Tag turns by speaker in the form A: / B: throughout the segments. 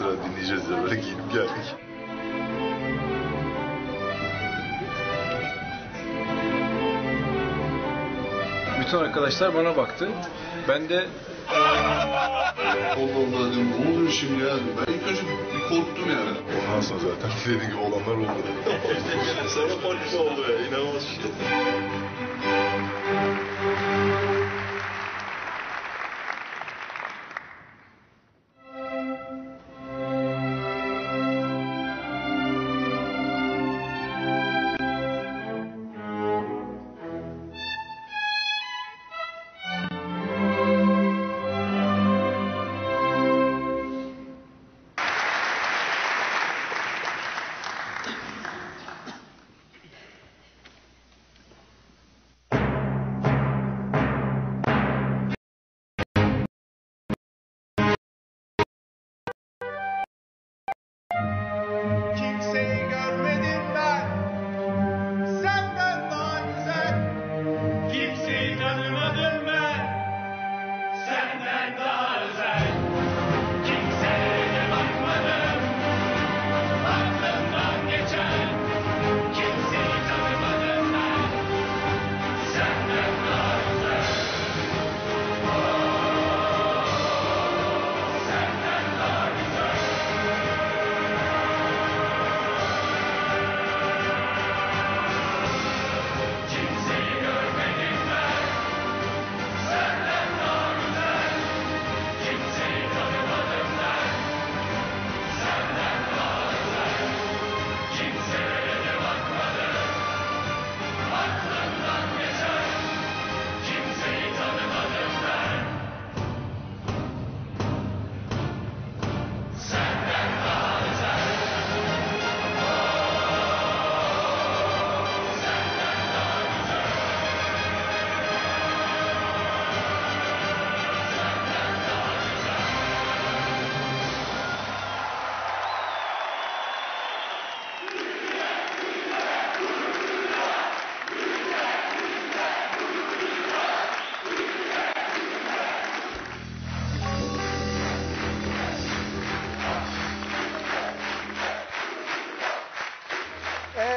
A: Sıra dinleyeceğiz ya böyle giyinip geldik.
B: Bütün arkadaşlar bana baktı. Ben de
A: Allah Allah dedim ne oluyor şimdi ya? Ben ilk önce bir korktum yani. Ondan sonra zaten dediği gibi olanlar oldu.
C: Sana polis oldu ya inanılmaz bir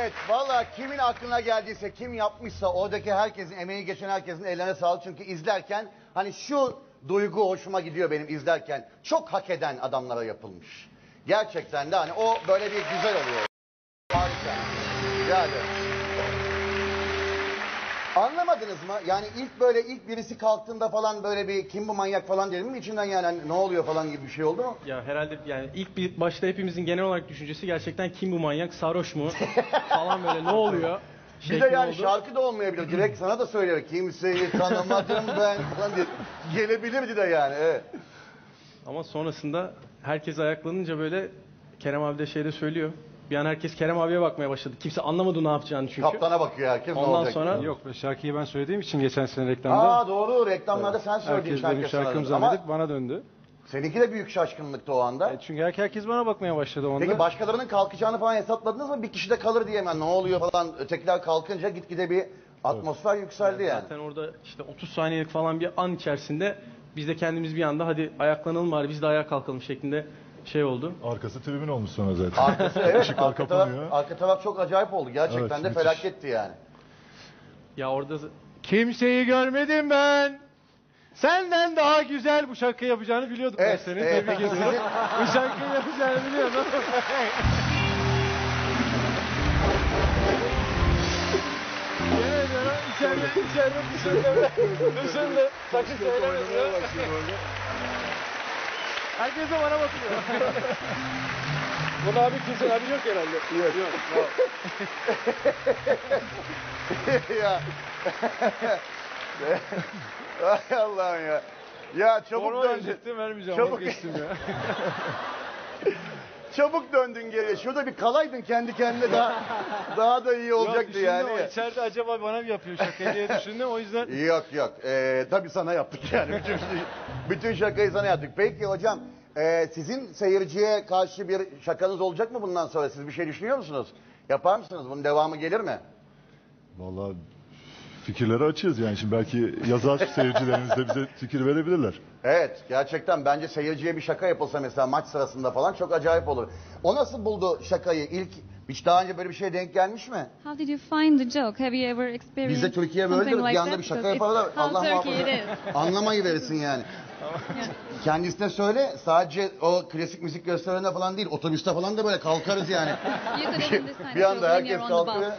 D: Evet valla kimin aklına geldiyse kim yapmışsa oradaki herkesin emeği geçen herkesin ellerine sağlık. Çünkü izlerken hani şu duygu hoşuma gidiyor benim izlerken. Çok hak eden adamlara yapılmış. Gerçekten de hani o böyle bir güzel oluyor. Harika. Rica. Anlamadınız mı? Yani ilk böyle ilk birisi kalktığında falan böyle bir kim bu manyak falan dedim mi içinden yani hani ne oluyor falan gibi bir şey oldu mu?
E: Ya herhalde yani ilk bir başta hepimizin genel olarak düşüncesi gerçekten kim bu manyak sarhoş mu falan böyle ne oluyor?
D: Bir de yani
E: oldu.
D: şarkı da olmayabilir. Direkt sana da söylüyor. Kimseyi tanımadım ben falan diye. Gelebilirdi de yani. Evet.
E: Ama sonrasında herkes ayaklanınca böyle Kerem abi de şeyde söylüyor. Bir an herkes Kerem abiye bakmaya başladı. Kimse anlamadı ne yapacağını çünkü.
D: Kaptana bakıyor herkes ne
E: Ondan
D: olacak.
E: sonra.
F: Yok şarkıyı ben söylediğim için geçen sene reklamda.
D: Aa doğru reklamlarda sen söyledin
F: herkes benim
D: şarkı
F: şarkımı
D: sırasında. Ama
F: zannedip bana döndü.
D: seninki de büyük şaşkınlıktı o anda.
F: E, çünkü her- herkes bana bakmaya başladı onda.
D: Peki başkalarının kalkacağını falan hesapladınız mı? Bir kişi de kalır diye hemen ne oluyor falan. Ötekiler kalkınca gitgide bir atmosfer yükseldi yani.
E: zaten orada işte 30 saniyelik falan bir an içerisinde biz de kendimiz bir anda hadi ayaklanalım bari biz de ayağa kalkalım şeklinde şey oldu.
A: Arkası tribün olmuş sonra zaten.
D: Arkası evet.
A: Işıklar
D: arka, taraf,
A: kapanıyor.
D: arka taraf çok acayip oldu. Gerçekten
A: Evet,
D: de
A: müthiş.
D: felaketti yani.
E: Ya orada
F: Kimseyi görmedim ben. Senden daha güzel bu şarkı yapacağını biliyordum
D: Evet,
F: ben seni.
D: evet.
F: Tebrik ediyorum. bu şarkıyı yapacağını biliyordum. Yemin ediyorum içeride, içeride düşündü. Düşündü. Sakın söylemesin. Herkes de bana bakıyor. Bunu abi kimse abi yok herhalde. Yok. Yok.
D: ya. Ay Allah'ım ya. Ya çabuk
F: Forma verecektim vermeyeceğim.
D: Çabuk-
F: Vazgeçtim ya.
D: Çabuk döndün geriye. Şurada bir kalaydın kendi kendine daha daha da iyi olacaktı
F: Yok, düşündüm
D: yani.
F: ama içeride acaba bana mı yapıyor şakayı diye düşündüm o yüzden.
D: Yok yok. Ee, tabii sana yaptık yani. Bütün, bütün şakayı sana yaptık. Peki hocam ee, sizin seyirciye karşı bir şakanız olacak mı bundan sonra? Siz bir şey düşünüyor musunuz? Yapar mısınız? Bunun devamı gelir mi?
A: Vallahi
G: fikirlere açığız yani. Şimdi belki yazar seyircilerimiz de bize fikir verebilirler.
D: Evet gerçekten bence seyirciye bir şaka yapılsa mesela maç sırasında falan çok acayip olur. O nasıl buldu şakayı ilk hiç daha önce böyle bir şeye denk gelmiş mi?
H: How did you find the joke? Have you ever experienced
D: Bizde Türkiye böyledir.
H: like
D: bir anda bir şaka yaparlar. Allah muhafaza. Anlamayı verirsin yani. Kendisine söyle sadece o klasik müzik gösterilerinde falan değil otobüste falan da böyle kalkarız yani.
H: You could open this kind
D: Bir
H: of
D: anda
H: when you're
D: herkes
H: on the
D: kalkıyor.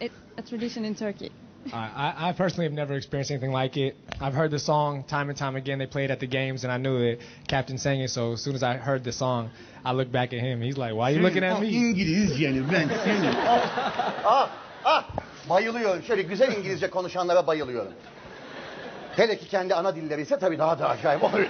H: It's a tradition in Turkey.
I: I, I personally have never experienced anything like it. I've heard the song time and time again. They play it at the games, and I knew that Captain sang it. So as soon as I heard the song, I looked back at him. He's like, "Why are you looking at me?"
D: İngilizceni ben senin. ah, ah, bayılıyorum. Şöyle güzel İngilizce konuşanlara bayılıyorum. Hele ki kendi ana dilleri ise tabii daha da acayip oluyor.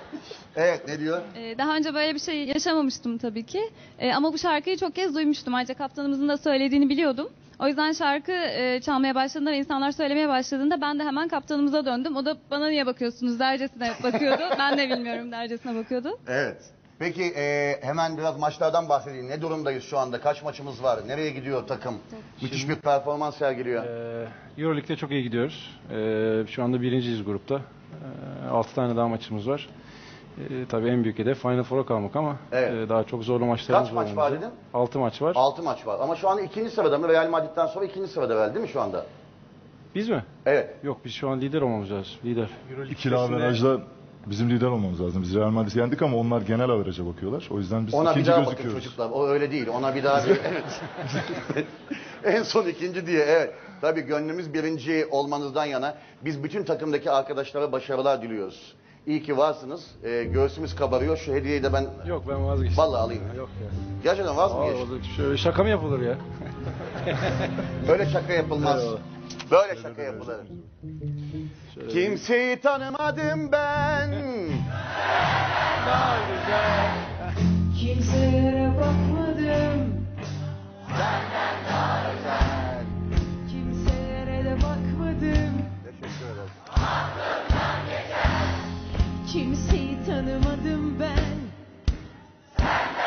D: evet ne diyor?
H: Ee, Daha önce böyle bir şey yaşamamıştım tabii ki. Ee, Ama bu şarkıyı çok kez duymuştum. Ayrıca kaptanımızın da söylediğini biliyordum. O yüzden şarkı e, çalmaya başladığında ve insanlar söylemeye başladığında ben de hemen kaptanımıza döndüm. O da bana niye bakıyorsunuz dercesine bakıyordu. ben de bilmiyorum dercesine bakıyordu.
D: Evet. Peki e, hemen biraz maçlardan bahsedeyim. Ne durumdayız şu anda? Kaç maçımız var? Nereye gidiyor takım? Müthiş bir performans sergiliyor.
E: Ee, Euroleague'de çok iyi gidiyoruz. Ee, şu anda birinciyiz grupta. Ee, 6 tane daha maçımız var. Ee, tabii en büyük hedef Final Four'a kalmak ama
D: Evet.
E: e, daha çok zorlu maçlarımız
D: Kaç maç var dedin?
E: 6 maç var.
D: 6 maç var. Ama şu anda ikinci sırada mı? Real Madrid'den sonra ikinci sırada herhalde değil mi şu anda?
E: Biz mi?
D: Evet.
E: Yok biz şu an lider olmamız lazım. Lider.
G: İkili averajda bizim lider olmamız lazım. Biz Real Madrid'i yendik ama onlar genel averaja bakıyorlar. O yüzden biz
D: Ona bir
G: ikinci
D: daha bakın
G: gözüküyoruz.
D: çocuklar. O öyle değil. Ona bir daha bir... Evet. en son ikinci diye evet. Tabii gönlümüz birinci olmanızdan yana. Biz bütün takımdaki arkadaşlara başarılar diliyoruz. İyi ki varsınız. Ee, göğsümüz kabarıyor. Şu hediyeyi de ben
E: Yok ben vazgeçtim.
D: Vallahi alayım.
E: Yok ya.
D: gerçekten vaz mı
E: Aa,
D: geçtin?
E: orada şöyle şaka mı yapılır ya?
D: Böyle şaka yapılmaz. Böyle şaka yapılır. Kimseyi tanımadım ben.
J: Kimselere bakmadım.